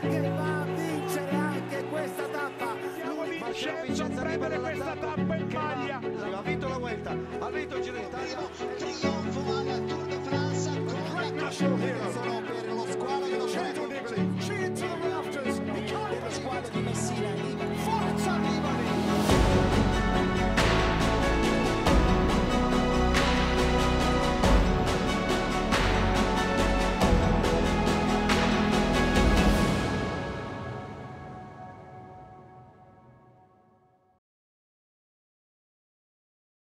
che va a vincere anche questa tappa. Stiamo Lui- vincendo prendere questa tappa in maglia. Ha vinto la Vuelta, ha vinto il Giro d'Italia.